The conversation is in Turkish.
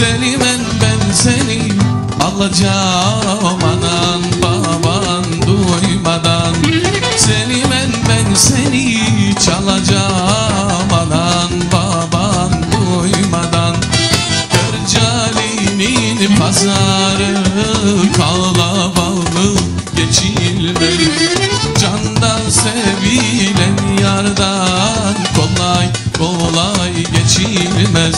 seni ben ben seni alacağım. Anan baban duymadan seni ben ben seni çalacağım. Anan baban duymadan Kırcali'nin pazarı kalabalık geçilmez candan sevilen yardan kolay kolay geçilmez.